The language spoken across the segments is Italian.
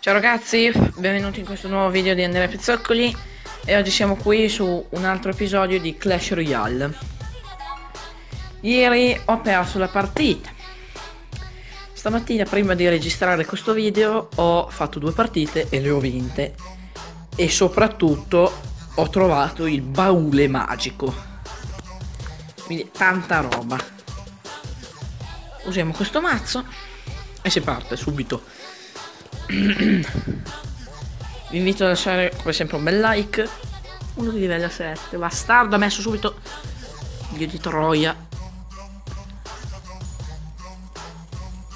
Ciao ragazzi, benvenuti in questo nuovo video di Andrea Pizzoccoli e oggi siamo qui su un altro episodio di Clash Royale. Ieri ho perso la partita. Stamattina prima di registrare questo video ho fatto due partite e le ho vinte. E soprattutto ho trovato il baule magico. Quindi tanta roba. Usiamo questo mazzo e si parte subito. Vi invito a lasciare come sempre un bel like. Uno di livello 7. Bastardo ha messo subito. Dio di Troia.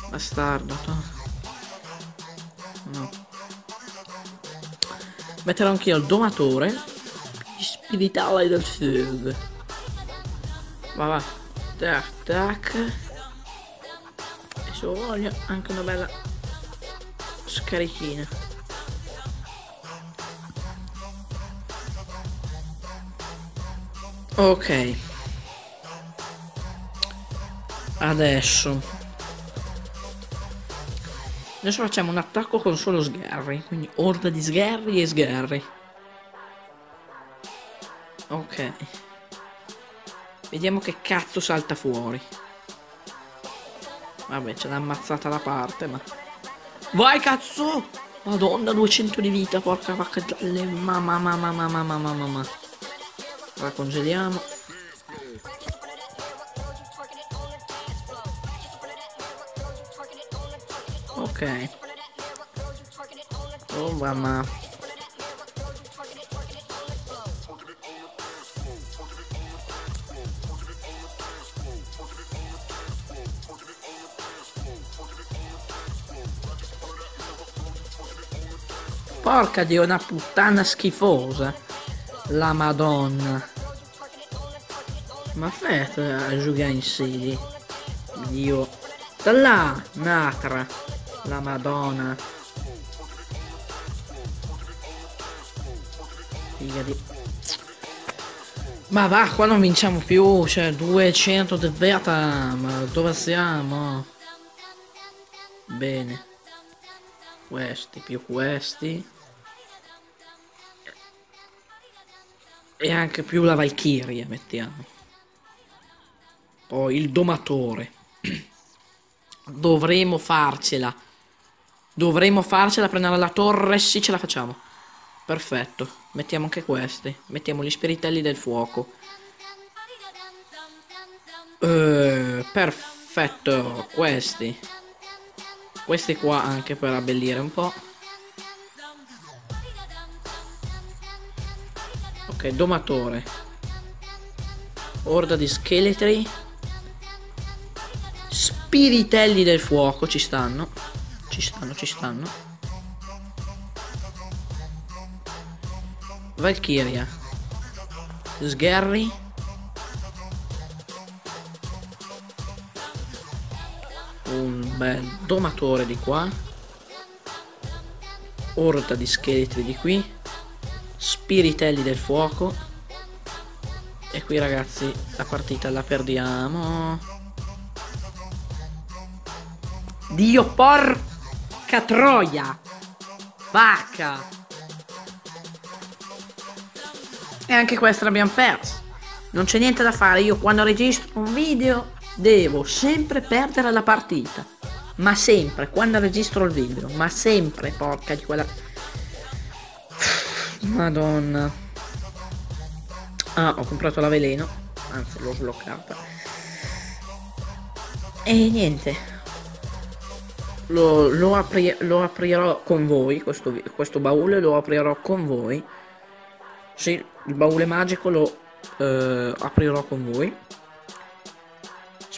Bastardo. No. Metterò anch'io il domatore. Spiritale del sud. Va va. Tac tac. E se voglio anche una bella scarichina. Ok. Adesso. Adesso facciamo un attacco con solo sgherri quindi orda di sgherri e sgherri ok. Vediamo che cazzo salta fuori. Vabbè ce l'ha ammazzata la parte ma Vai cazzo! Madonna, 200 di vita, porca vacca dalle mamma mamma mamma mamma mamma. La congeliamo. Ok. Oh mamma. Porca di una puttana schifosa. La madonna. Ma fai a giocare in sedi. Dio. Da là, Natra. La madonna. Figa di... Ma va, qua non vinciamo più, cioè 200 di veta, ma dove siamo? Bene. Questi più questi. E anche più la Valkyria, mettiamo. Poi il domatore. Dovremo farcela. Dovremo farcela, prendere la torre, sì ce la facciamo. Perfetto. Mettiamo anche questi. Mettiamo gli spiritelli del fuoco. Uh, perfetto, questi. Questi qua anche per abbellire un po'. domatore. Orda di scheletri. Spiritelli del fuoco ci stanno. Ci stanno, ci stanno. Valkyria. Sgherri. Un bel domatore di qua. Orda di scheletri di qui. Spiritelli del fuoco. E qui ragazzi la partita la perdiamo. Dio porca troia! Vacca! E anche questa l'abbiamo persa. Non c'è niente da fare. Io quando registro un video Devo sempre perdere la partita Ma sempre Quando registro il video Ma sempre porca di quella Madonna. Ah, ho comprato la veleno. Anzi, l'ho bloccata. E niente. Lo, lo, apri lo aprirò con voi, questo, questo, baule lo aprirò con voi. Sì, il baule magico lo eh, aprirò con voi.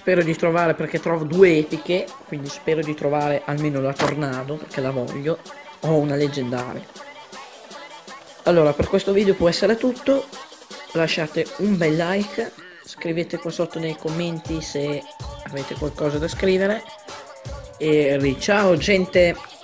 Spero di trovare, perché trovo due epiche, quindi spero di trovare almeno la tornado, perché la voglio. Ho una leggendaria. Allora, per questo video può essere tutto. Lasciate un bel like. Scrivete qua sotto nei commenti se avete qualcosa da scrivere. E ciao gente!